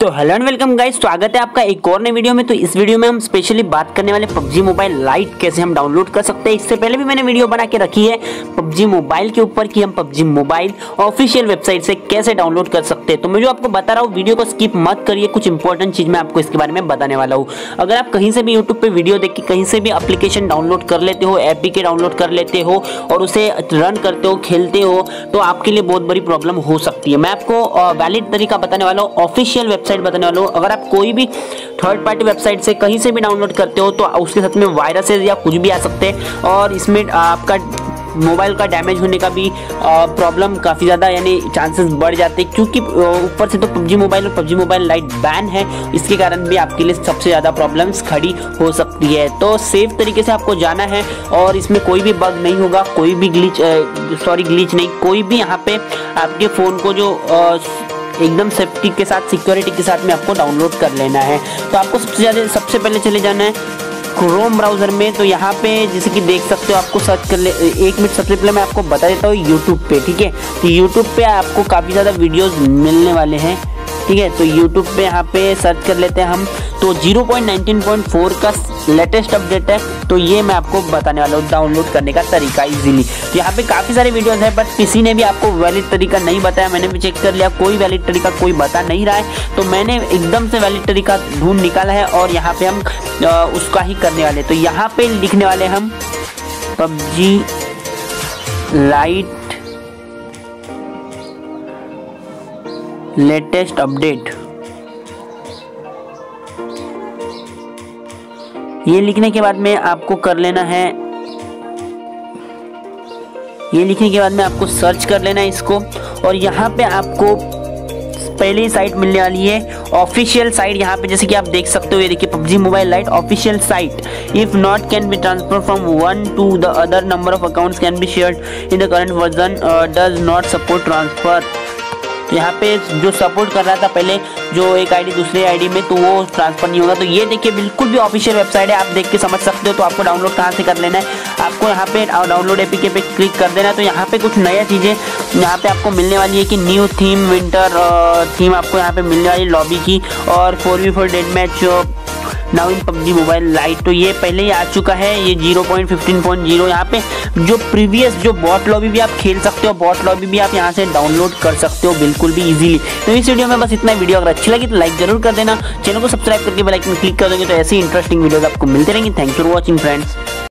तो hello and welcome guys स्वागत है आपका एक और नए वीडियो में। तो इस वीडियो में हम स्पेशली बात करने वाले पबजी मोबाइल लाइट कैसे हम डाउनलोड कर सकते हैं। इससे पहले भी मैंने वीडियो बना के रखी है पबजी मोबाइल के ऊपर कि हम पबजी मोबाइल ऑफिशियल वेबसाइट से कैसे डाउनलोड कर सकते हैं। तो मैं जो आपको बता रहा हूँ वीडियो को स्किप मत करिए, कुछ इंपॉर्टेंट चीज़ मैं आपको इसके बारे में बताने वाला हूँ। अगर आप कहीं से भी यूट्यूब पर वीडियो देख के, कहीं से भी अप्लीकेशन डाउनलोड कर लेते हो ए डाउनलोड कर लेते हो और उसे रन करते हो, खेलते हो तो आपके लिए बहुत बड़ी प्रॉब्लम हो सकती है। मैं आपको वैलिड तरीका बताने वाला हूँ। ऑफिशियल वेबसाइट बताने वाला हूँ। अगर आप कोई भी थर्ड पार्टी वेबसाइट से कहीं से भी डाउनलोड करते हो तो उसके साथ में वायरसेज या कुछ भी आ सकते हैं। और इसमें आपका मोबाइल का डैमेज होने का भी प्रॉब्लम काफ़ी ज़्यादा यानी चांसेस बढ़ जाते हैं। क्योंकि ऊपर से तो पबजी मोबाइल और पबजी मोबाइल लाइट बैन है। इसके कारण भी आपके लिए सबसे ज़्यादा प्रॉब्लम्स खड़ी हो सकती है। तो सेफ़ तरीके से आपको जाना है और इसमें कोई भी बग नहीं होगा कोई भी ग्लिच सॉरी ग्लिच नहीं। कोई भी यहाँ पे आपके फ़ोन को जो आ, एकदम सेफ्टी के साथ सिक्योरिटी के साथ में आपको डाउनलोड कर लेना है। तो आपको सबसे ज़्यादा, सबसे पहले चले जाना है क्रोम ब्राउज़र में। तो यहाँ पे जैसे कि देख सकते हो, आपको सर्च कर ले, एक मिनट सबसे पहले मैं आपको बता देता हूँ यूट्यूब पे, ठीक है? तो यूट्यूब पे आपको काफ़ी ज़्यादा वीडियोज़ मिलने वाले हैं। ठीक है? तो यूट्यूब पे यहाँ पे सर्च कर लेते हैं हम। तो 0.19.4 का लेटेस्ट अपडेट है। तो ये मैं आपको बताने वाला हूँ डाउनलोड करने का तरीका इजीली तो यहाँ पे काफ़ी सारे वीडियोस हैं बट किसी ने भी आपको वैलिड तरीका नहीं बताया, मैंने भी चेक कर लिया, कोई वैलिड तरीका कोई बता नहीं रहा है। तो मैंने एकदम से वैलिड तरीका ढूंढ निकाला है और यहाँ पे हम उसका ही करने वाले तो यहाँ पे लिखने वाले हम, पबजी लाइट लेटेस्ट अपडेट। ये लिखने के बाद में आपको कर लेना है। ये लिखने के बाद में आपको सर्च कर लेना है इसको। और यहाँ पे आपको पहली साइट मिलने वाली है। ऑफिशियल साइट यहाँ पे, जैसे कि आप देख सकते हो, ये देखिए, PUBG mobile lite official site. If not can be transfer from one to the other number of accounts can be shared in the current version does not support transfer यहाँ पे जो सपोर्ट कर रहा था पहले, जो एक आईडी दूसरे आईडी में तो वो ट्रांसफ़र नहीं होगा। तो ये देखिए, बिल्कुल भी ऑफिशियल वेबसाइट है, आप देख के समझ सकते हो। तो आपको डाउनलोड कहाँ से कर लेना है? आपको यहाँ पे डाउनलोड एपीके पे क्लिक कर देना है। तो यहाँ पे कुछ नया चीज़ें, यहाँ पे आपको मिलने वाली है कि न्यू थीम विंटर थीम आपको यहाँ पे मिलने वाली लॉबी की और four v four dead match now in PUBG mobile lite तो ये पहले ही आ चुका है, ये 0.15.0 यहाँ पे, जो प्रीवियस जो बॉट लॉबी भी आप खेल सकते हो बॉट लॉबी भी आप यहाँ से डाउनलोड कर सकते हो बिल्कुल भी इजीली तो इस वीडियो में बस इतना वीडियो अगर अच्छी लगी तो लाइक ज़रूर कर देना, चैनल को सब्सक्राइब करके बेल आइकन क्लिक कर देंगे तो ऐसी इंटरेस्टिंग वीडियो आपको मिलते रहेंगे। Thank you for watching friends